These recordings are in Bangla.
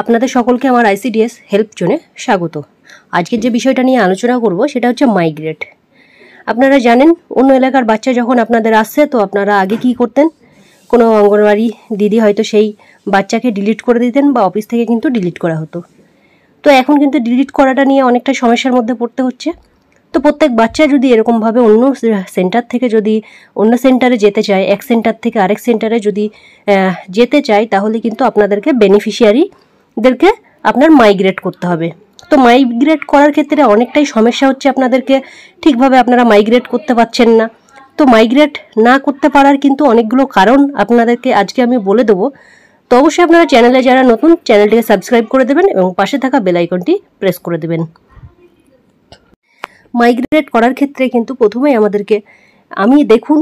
আপনাদের সকলকে আমার আইসিডিএস হেল্প জোনে স্বাগত। আজকের যে বিষয়টা নিয়ে আলোচনা করব সেটা হচ্ছে মাইগ্রেট। আপনারা জানেন, অন্য এলাকার বাচ্চা যখন আপনাদের আসছে, তো আপনারা আগে কি করতেন? কোনো অঙ্গনওয়াড়ি দিদি হয়তো সেই বাচ্চাকে ডিলিট করে দিতেন বা অফিস থেকে কিন্তু ডিলিট করা হতো। তো এখন কিন্তু ডিলিট করাটা নিয়ে অনেকটা সমস্যার মধ্যে পড়তে হচ্ছে। তো প্রত্যেক বাচ্চা যদি এরকমভাবে অন্য সেন্টার থেকে যদি অন্য সেন্টারে যেতে চায়, এক সেন্টার থেকে আরেক সেন্টারে যদি যেতে চায়, তাহলে কিন্তু আপনাদেরকে বেনিফিশিয়ারিদেরকে আপনার মাইগ্রেট করতে হবে। তো মাইগ্রেট করার ক্ষেত্রে অনেকটাই সমস্যা হচ্ছে আপনাদেরকে। ঠিকভাবে আপনারা মাইগ্রেট করতে পারছেন না। তো মাইগ্রেট না করতে পারার কিন্তু অনেকগুলো কারণ আপনাদেরকে আজকে আমি বলে দেবো। তো অবশ্যই আপনারা চ্যানেলে যারা নতুন চ্যানেলটিকে সাবস্ক্রাইব করে দেবেন এবং পাশে থাকা বেল আইকনটি প্রেস করে দেবেন। মাইগ্রেট করার ক্ষেত্রে কিন্তু প্রথমেই আমাদেরকে, আমি দেখুন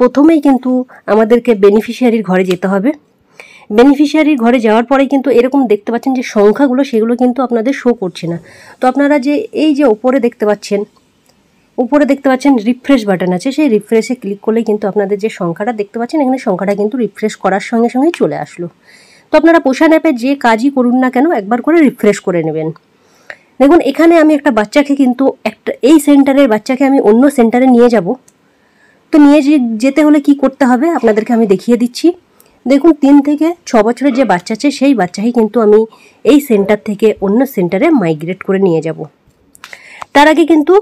প্রথমেই কিন্তু আমাদেরকে বেনিফিশিয়ারির ঘরে যেতে হবে। বেনিফিশিয়ারির ঘরে যাওয়ার পরে কিন্তু এরকম দেখতে পাচ্ছেন যে সংখ্যাগুলো, সেগুলো কিন্তু আপনাদের শো করছে না। তো আপনারা যে এই যে ওপরে দেখতে পাচ্ছেন উপরে দেখতে পাচ্ছেন রিফ্রেশ বাটন আছে। সেই রিফ্রেশে ক্লিক করলে কিন্তু আপনাদের যে সংখ্যাটা দেখতে পাচ্ছেন, এখানে সংখ্যাটা কিন্তু রিফ্রেশ করার সঙ্গে সঙ্গেই চলে আসলো। তো আপনারা পোষণ অ্যাপে যে কাজই করুন না কেন, একবার করে রিফ্রেশ করে নেবেন। দেখুন, এখানে আমি একটা বাচ্চাকে কিন্তু একটা, এই সেন্টারের বাচ্চাকে আমি অন্য সেন্টারে নিয়ে যাব। তো নিয়ে যেতে হলে কি করতে হবে? আপনাদেরকে আমি দেখিয়ে দিচ্ছি। দেখুন, তিন থেকে ছ বছরের যে বাচ্চা আছে, সেই বাচ্চাকে কিন্তু আমি এই সেন্টার থেকে অন্য সেন্টারে মাইগ্রেট করে নিয়ে যাব। তার আগে কিন্তু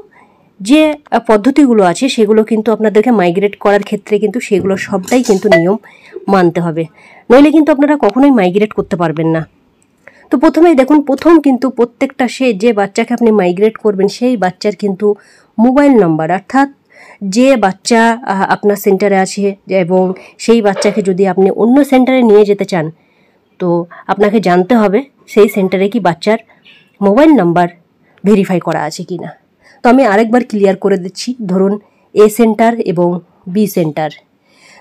যে পদ্ধতিগুলো আছে, সেগুলো কিন্তু আপনাদেরকে মাইগ্রেট করার ক্ষেত্রে কিন্তু সেগুলো সবটাই কিন্তু নিয়ম মানতে হবে। নইলে কিন্তু আপনারা কখনোই মাইগ্রেট করতে পারবেন না। তো প্রথমেই দেখুন, প্রথম কিন্তু প্রত্যেকটা সে যে বাচ্চাকে আপনি মাইগ্রেট করবেন, সেই বাচ্চার কিন্তু মোবাইল নাম্বার অর্থাৎ যে বাচ্চা আপনার সেন্টারে আছে এবং সেই বাচ্চাকে যদি আপনি অন্য সেন্টারে নিয়ে যেতে চান, তো আপনাকে জানতে হবে সেই সেন্টারে কি বাচ্চার মোবাইল নাম্বার ভেরিফাই করা আছে কি না তো আমি আরেকবার ক্লিয়ার করে দিচ্ছি, ধরুন এ সেন্টার এবং বি সেন্টার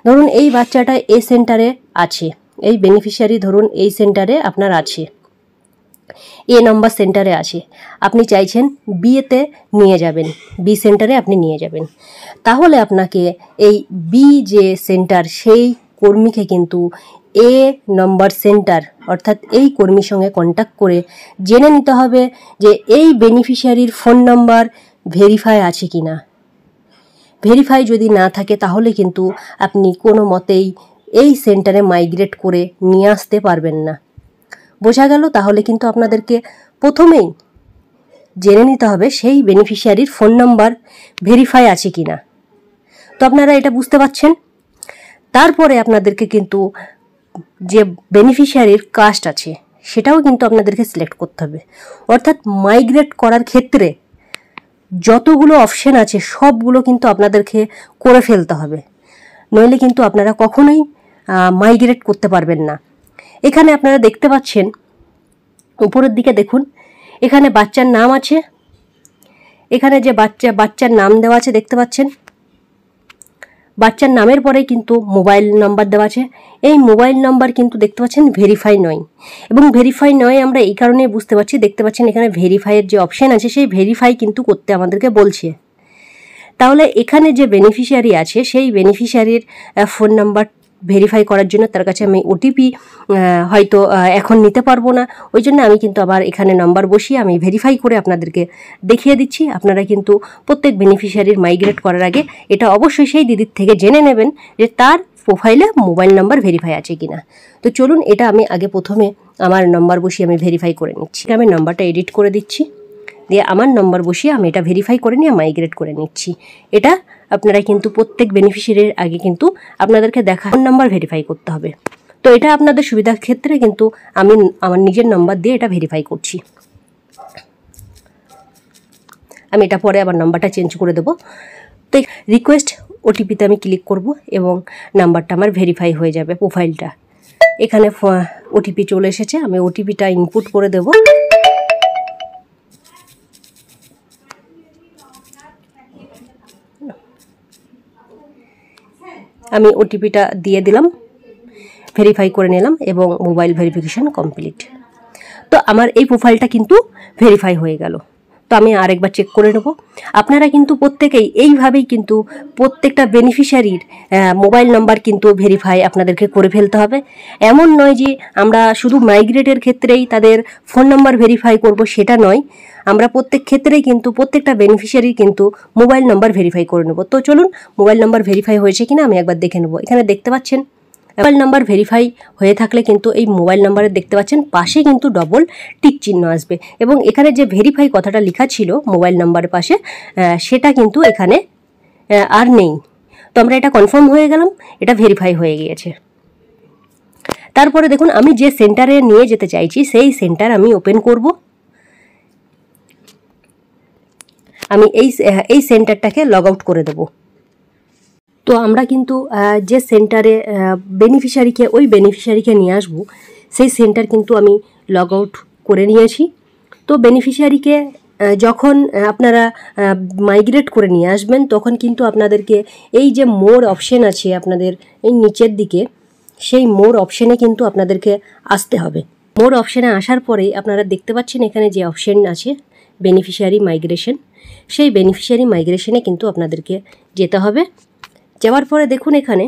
ধরুন এই বাচ্চাটা এ সেন্টারে আছে, এই বেনিফিশিয়ারি ধরুন এই সেন্টারে আপনার আছে। এ নম্বর সেন্টারে আছে আপনি চাইছেন বিয়েতে নিয়ে যাবেন, বি সেন্টারে আপনি নিয়ে যাবেন। তাহলে আপনাকে এই বি যে সেন্টার, সেই কর্মীকে কিন্তু এ নম্বর সেন্টার, অর্থাৎ এই কর্মীর সঙ্গে কন্ট্যাক্ট করে জেনে নিতে হবে যে এই বেনিফিশিয়ারির ফোন নাম্বার ভেরিফাই আছে কি না ভেরিফাই যদি না থাকে, তাহলে কিন্তু আপনি কোনো মতেই এই সেন্টারে মাইগ্রেট করে নিয়ে আসতে পারবেন না। বোঝা গেল তাহলে কিন্তু আপনাদেরকে প্রথমেই জেনে নিতে হবে সেই বেনিফিশিয়ারির ফোন নাম্বার ভেরিফাই আছে কি না তো আপনারা এটা বুঝতে পারছেন? তারপরে আপনাদেরকে কিন্তু যে বেনিফিশিয়ারির কাস্ট আছে, সেটাও কিন্তু আপনাদেরকে সিলেক্ট করতে হবে। অর্থাৎ মাইগ্রেট করার ক্ষেত্রে যতগুলো অপশন আছে, সবগুলো কিন্তু আপনাদেরকে করে ফেলতে হবে। নইলে কিন্তু আপনারা কখনোই মাইগ্রেট করতে পারবেন না। এখানে আপনারা দেখতে পাচ্ছেন, উপরের দিকে দেখুন, এখানে বাচ্চার নাম আছে। এখানে যে বাচ্চা, বাচ্চার নাম দেওয়া আছে দেখতে পাচ্ছেন। বাচ্চার নামের পরে কিন্তু মোবাইল নাম্বার দেওয়া আছে। এই মোবাইল নাম্বার কিন্তু দেখতে পাচ্ছেন ভেরিফাই নয়। এবং ভেরিফাই নয় আমরা এই কারণে বুঝতে পারছি, দেখতে পাচ্ছেন এখানে ভেরিফাইয়ের যে অপশান আছে, সেই ভেরিফাই কিন্তু করতে আমাদেরকে বলছে। তাহলে এখানে যে বেনিফিশিয়ারি আছে, সেই বেনিফিশিয়ারির ফোন নাম্বার ভেরিফাই করার জন্য তার কাছে আমি ওটিপি হয়তো এখন নিতে পারব না। ওই জন্য আমি কিন্তু আবার এখানে নাম্বার বসিয়ে আমি ভেরিফাই করে আপনাদেরকে দেখিয়ে দিচ্ছি। আপনারা কিন্তু প্রত্যেক বেনিফিশিয়ারির মাইগ্রেট করার আগে এটা অবশ্যই সেই দিদির থেকে জেনে নেবেন যে তার প্রোফাইলে মোবাইল নাম্বার ভেরিফাই আছে কিনা। তো চলুন, এটা আমি আগে প্রথমে আমার নাম্বার বসিয়ে আমি ভেরিফাই করে নিচ্ছি। আমি নাম্বারটা এডিট করে দিচ্ছি। দিয়ে আমার নম্বর বসিয়ে আমি এটা ভেরিফাই করে নিয়ে মাইগ্রেট করে নিচ্ছি। এটা আপনারা কিন্তু প্রত্যেক বেনিফিশিয়ারির আগে কিন্তু আপনাদেরকে দেখা নাম্বার ভেরিফাই করতে হবে। তো এটা আপনাদের সুবিধার ক্ষেত্রে কিন্তু আমি আমার নিজের নাম্বার দিয়ে এটা ভেরিফাই করছি। আমি এটা পরে আবার নাম্বারটা চেঞ্জ করে দেবো। তো রিকোয়েস্ট ওটিপিতে আমি ক্লিক করব এবং নাম্বারটা আমার ভেরিফাই হয়ে যাবে প্রোফাইলটা এখানে ওটিপি চলে এসেছে, আমি ওটিপিটা ইনপুট করে দেবো। আমি ওটিপিটা দিয়ে দিলাম ভেরিফাই করে নিলাম এবং মোবাইল ভেরিফিকেশান কমপ্লিট তো আমার এই প্রোফাইলটা কিন্তু ভেরিফাই হয়ে গেল। তো আমি আরেকবার চেক করে নেব। আপনারা কিন্তু প্রত্যেকেই এইভাবেই কিন্তু প্রত্যেকটা বেনিফিশিয়ারির মোবাইল নাম্বার কিন্তু ভেরিফাই আপনাদেরকে করে ফেলতে হবে। এমন নয় যে আমরা শুধু মাইগ্রেটের ক্ষেত্রেই তাদের ফোন নাম্বার ভেরিফাই করব, সেটা নয়। আমরা প্রত্যেক ক্ষেত্রেই কিন্তু প্রত্যেকটা বেনিফিশিয়ারি কিন্তু মোবাইল নাম্বার ভেরিফাই করে নেব। তো চলুন মোবাইল নাম্বার ভেরিফাই হয়েছে কিনা আমি একবার দেখে নেব। এখানে দেখতে পাচ্ছেন মোবাইল নাম্বার ভেরিফাই হয়ে থাকলে কিন্তু এই মোবাইল নাম্বারে দেখতে পাচ্ছেন পাশে কিন্তু ডবল টিক চিহ্ন আসবে। এবং এখানে যে ভেরিফাই কথাটা লেখা ছিল মোবাইল নাম্বারের পাশে সেটা কিন্তু এখানে আর নেই। তো আমরা এটা কনফার্ম হয়ে গেলাম, এটা ভেরিফাই হয়ে গিয়েছে। তারপরে দেখুন, আমি যে সেন্টারে নিয়ে যেতে চাইছি, সেই সেন্টার আমি ওপেন করব। আমি এই এই সেন্টারটাকে লগ আউট করে দেবো। তো আমরা কিন্তু যে সেন্টারে বেনিফিশিয়ারিকে ওই বেনিফিশিয়ারিকে নিয়ে আসব, সেই সেন্টার কিন্তু আমি লগ আউট করে নিয়েছি তো বেনিফিশিয়ারিকে যখন আপনারা মাইগ্রেট করে নিয়ে আসবেন, তখন কিন্তু আপনাদেরকে এই যে মোর অপশন আছে আপনাদের এই নিচের দিকে, সেই মোর অপশানে কিন্তু আপনাদেরকে আসতে হবে। মোর অপশানে আসার পরেই আপনারা দেখতে পাচ্ছেন এখানে যে অপশান আছে বেনিফিশিয়ারি মাইগ্রেশন সেই বেনিফিশিয়ারি মাইগ্রেশনে কিন্তু আপনাদেরকে যেতে হবে। যাওয়ার পরে দেখুন এখানে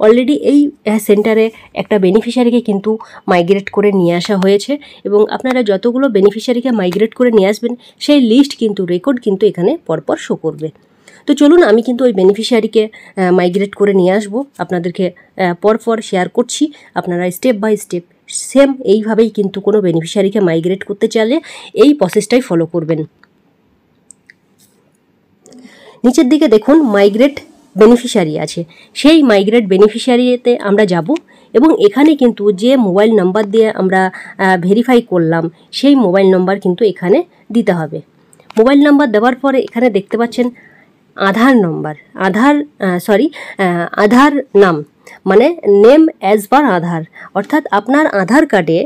অলরেডি এই সেন্টারে একটা বেনিফিশিয়ারিকে কিন্তু মাইগ্রেট করে নিয়ে আসা হয়েছে এবং আপনারা যতগুলো বেনিফিশিয়ারিকে মাইগ্রেট করে নিয়ে আসবেন, সেই লিস্ট কিন্তু রেকর্ড কিন্তু এখানে পরপর শো করবে। তো চলুন, আমি কিন্তু ওই বেনিফিশিয়ারিকে মাইগ্রেট করে নিয়ে আসব। আপনাদেরকে পরপর শেয়ার করছি। আপনারা স্টেপ বাই স্টেপ সেম এইভাবেই কিন্তু কোনো বেনিফিশিয়ারিকে মাইগ্রেট করতে চাইলে এই প্রসেসটাই ফলো করবেন। নিচের দিকে দেখুন মাইগ্রেট বেনিফিশিয়ারি আছে। সেই মাইগ্রেট বেনিফিশিয়ারিতে আমরা যাব এবং এখানে কিন্তু যে মোবাইল নাম্বার দিয়ে আমরা ভেরিফাই করলাম, সেই মোবাইল নাম্বার কিন্তু এখানে দিতে হবে। মোবাইল নাম্বার দেওয়ার পরে এখানে দেখতে পাচ্ছেন আধার নম্বর আধার সরি আধার নাম মানে নেম অ্যাজ পার আধার। অর্থাৎ আপনার আধার কার্ডে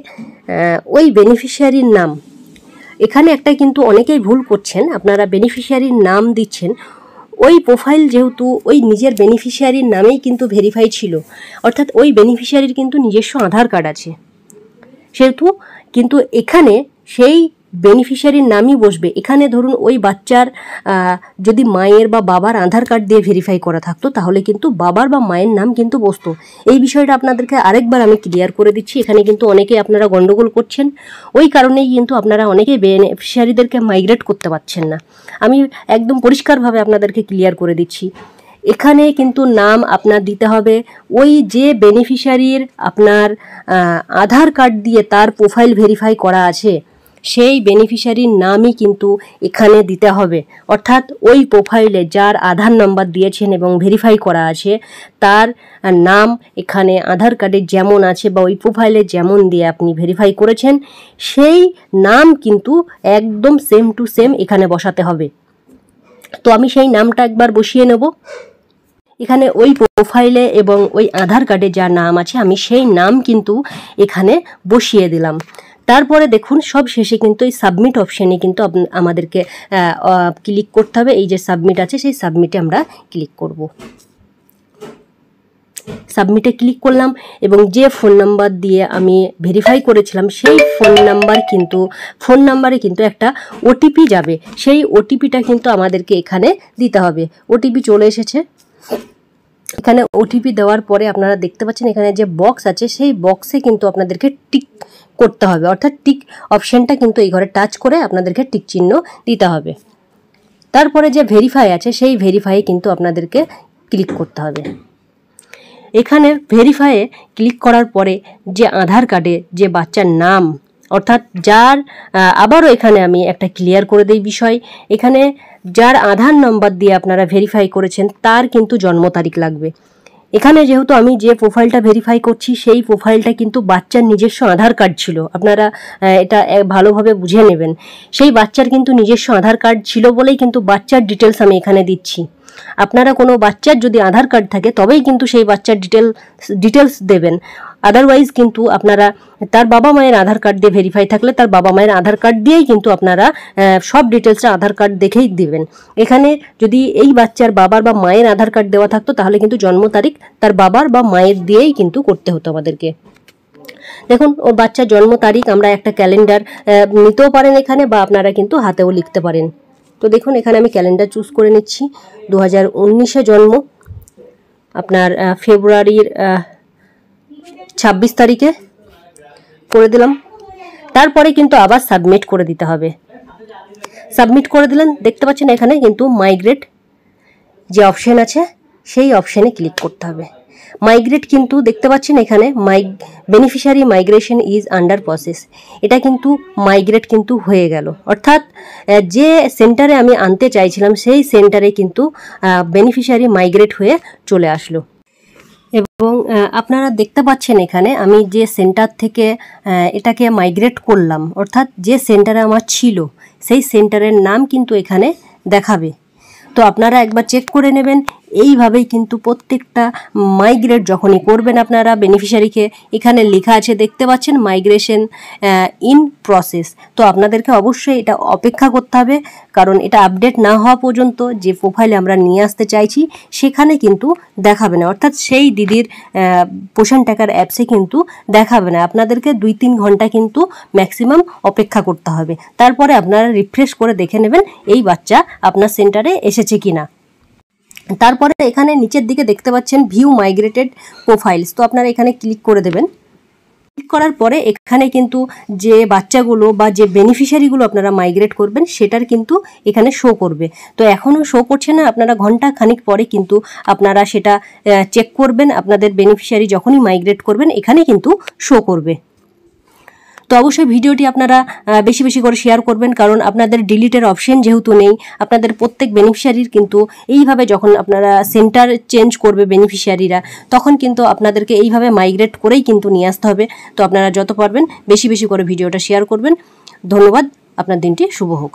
ওই বেনিফিশিয়ারির নাম। এখানে একটা কিন্তু অনেকেই ভুল করছেন, আপনারা বেনিফিশিয়ারির নাম দিচ্ছেন ওই প্রোফাইল যেহেতু ওই নিজের বেনিফিশিয়ারির নামেই কিন্তু ভেরিফাই ছিল, অর্থাৎ ওই বেনিফিশিয়ারির কিন্তু নিজস্ব আধার কার্ড আছে। সেহেতু কিন্তু এখানে সেই বেনিফিশিয়ারির নামই বসবে। এখানে ধরুন ওই বাচ্চার যদি মায়ের বা বাবার আধার কার্ড দিয়ে ভেরিফাই করা থাকতো, তাহলে কিন্তু বাবার বা মায়ের নাম কিন্তু বসতো। এই বিষয়টা আপনাদেরকে আরেকবার আমি ক্লিয়ার করে দিচ্ছি। এখানে কিন্তু অনেকে আপনারা গণ্ডগোল করছেন। ওই কারণেই কিন্তু আপনারা অনেকেই বেনিফিশিয়ারিদেরকে মাইগ্রেট করতে পারছেন না। আমি একদম পরিষ্কারভাবে আপনাদেরকে ক্লিয়ার করে দিচ্ছি। এখানে কিন্তু নাম আপনার দিতে হবে। ওই যে বেনিফিশিয়ারির আপনার আধার কার্ড দিয়ে তার প্রোফাইল ভেরিফাই করা আছে সেই বেনিফিশিয়ারির নামই কিন্তু এখানে দিতে হবে। অর্থাৎ ওই প্রোফাইলে যার আধার নাম্বার দিয়েছেন এবং ভেরিফাই করা আছে, তার নাম এখানে আধার কার্ডে যেমন আছে বা ওই প্রোফাইলে যেমন দিয়ে আপনি ভেরিফাই করেছেন, সেই নাম কিন্তু একদম সেম টু সেম এখানে বসাতে হবে। তো আমি সেই নামটা একবার বসিয়ে নেব। এখানে ওই প্রোফাইলে এবং ওই আধার কার্ডে যা নাম আছে, আমি সেই নাম কিন্তু এখানে বসিয়ে দিলাম। তারপরে দেখুন, সব শেষে কিন্তু এই সাবমিট অপশানে কিন্তু আমাদেরকে ক্লিক করতে হবে। এই যে সাবমিট আছে, সেই সাবমিটে আমরা ক্লিক করব। সাবমিটে ক্লিক করলাম এবং যে ফোন নাম্বার দিয়ে আমি ভেরিফাই করেছিলাম, সেই ফোন নাম্বার কিন্তু ফোন নাম্বারে কিন্তু একটা ওটিপি যাবে। সেই ওটিপিটা কিন্তু আমাদেরকে এখানে দিতে হবে। ওটিপি চলে এসেছে। এখানে ওটিপি দেওয়ার পরে আপনারা দেখতে পাচ্ছেন, এখানে যে বক্স আছে, সেই বক্সে কিন্তু আপনাদেরকে টিক করতে হবে। অর্থাৎ টিক অপশানটা কিন্তু এই ঘরে টাচ করে আপনাদেরকে টিক চিহ্ন দিতে হবে। তারপরে যে ভেরিফাই আছে, সেই ভেরিফাইয়ে কিন্তু আপনাদেরকে ক্লিক করতে হবে। এখানের ভেরিফাইয়ে ক্লিক করার পরে যে আধার কার্ডে যে বাচ্চার নাম, অর্থাৎ যার আবারও এখানে আমি একটা ক্লিয়ার করে দিই বিষয়। এখানে যার আধার নম্বর দিয়ে আপনারা ভেরিফাই করেছেন, তার কিন্তু জন্ম তারিখ লাগবে। এখানে যেহেতু আমি যে প্রোফাইলটা ভেরিফাই করছি, সেই প্রোফাইলটা কিন্তু বাচ্চার নিজস্ব আধার কার্ড ছিল। আপনারা এটা ভালোভাবে বুঝে নেবেন। সেই বাচ্চার কিন্তু নিজস্ব আধার কার্ড ছিল বলেই কিন্তু বাচ্চার ডিটেলস আমি এখানে দিচ্ছি। আপনারা কোনো বাচ্চার যদি আধার কার্ড থাকে, তবেই কিন্তু সেই বাচ্চার ডিটেল ডিটেলস দেবেন। আদারওয়াইজ কিন্তু আপনারা, তার বাবা মায়ের আধার কার্ড দিয়ে ভেরিফাই থাকলে তার বাবা মায়ের আধার কার্ড দিয়েই কিন্তু আপনারা সব ডিটেলসটা আধার কার্ড দেখেই দিবেন। এখানে যদি এই বাচ্চার বাবার বা মায়ের আধার কার্ড দেওয়া থাকতো, তাহলে কিন্তু জন্ম তারিখ তার বাবার বা মায়ের দিয়েই কিন্তু করতে হতো আমাদেরকে। দেখুন, ও বাচ্চার জন্ম তারিখ আমরা একটা ক্যালেন্ডার নিতেও পারেন এখানে বা আপনারা কিন্তু হাতেও লিখতে পারেন। তো দেখুন, এখানে আমি ক্যালেন্ডার চুজ করে নিচ্ছি। দু হাজার জন্ম, আপনার ফেব্রুয়ারির ছাব্বিশ তারিখে করে দিলাম। তারপরে কিন্তু আবার সাবমিট করে দিতে হবে। সাবমিট করে দিলেন, দেখতে পাচ্ছেন এখানে কিন্তু মাইগ্রেট যে অপশন আছে, সেই অপশানে ক্লিক করতে হবে। মাইগ্রেট কিন্তু দেখতে পাচ্ছেন এখানে my beneficiary migration is under process এটা কিন্তু মাইগ্রেট কিন্তু হয়ে গেল। অর্থাৎ যে সেন্টারে আমি আনতে চাইছিলাম, সেই সেন্টারে কিন্তু বেনিফিশিয়ারি মাইগ্রেট হয়ে চলে আসলো। এবং আপনারা দেখতে পাচ্ছেন এখানে আমি যে সেন্টার থেকে এটাকে মাইগ্রেট করলাম, অর্থাৎ যে সেন্টারে আমার ছিল, সেই সেন্টারের নাম কিন্তু এখানে দেখাবে। তো আপনারা একবার চেক করে নেবেন এইভাবেই কিন্তু প্রত্যেকটা মাইগ্রেট যখনই করবেন আপনারা বেনিফিশিয়ারিকে এখানে লেখা আছে, দেখতে পাচ্ছেন মাইগ্রেশন ইন প্রসেস তো আপনাদেরকে অবশ্যই এটা অপেক্ষা করতে হবে, কারণ এটা আপডেট না হওয়া পর্যন্ত যে প্রোফাইলে আমরা নিয়ে আসতে চাইছি, সেখানে কিন্তু দেখাবে না। অর্থাৎ সেই দিদির পোষণ টাকার অ্যাপসে কিন্তু দেখাবে না। আপনাদেরকে দুই তিন ঘণ্টা কিন্তু ম্যাক্সিমাম অপেক্ষা করতে হবে। তারপরে আপনারা রিফ্রেশ করে দেখে নেবেন, এই বাচ্চা আপনার সেন্টারে এসেছে কিনা। তারপরে এখানে নিচের দিকে দেখতে পাচ্ছেন ভিউ মাইগ্রেটেড প্রোফাইলস তো আপনারা এখানে ক্লিক করে দেবেন। ক্লিক করার পরে এখানে কিন্তু যে বাচ্চাগুলো বা যে বেনিফিশিয়ারিগুলো আপনারা মাইগ্রেট করবেন, সেটার কিন্তু এখানে শো করবে। তো এখনও শো করছে না, আপনারা ঘণ্টা খানিক পরে কিন্তু আপনারা সেটা চেক করবেন। আপনাদের বেনিফিশিয়ারি যখনই মাইগ্রেট করবেন, এখানে কিন্তু শো করবে। তো অবশ্যই ভিডিওটি আপনারা বেশি বেশি করে শেয়ার করবেন, কারণ আপনাদের ডিলিটের অপশন যেহেতু নেই, আপনাদের প্রত্যেক বেনিফিশিয়ারির কিন্তু এইভাবে যখন আপনারা সেন্টার চেঞ্জ করবে বেনিফিশিয়ারিরা তখন কিন্তু আপনাদেরকে এইভাবে মাইগ্রেট করেই কিন্তু নিয়ে আসতে হবে। তো আপনারা যত পারবেন, বেশি বেশি করে ভিডিওটা শেয়ার করবেন। ধন্যবাদ, আপনার দিনটি শুভ হোক।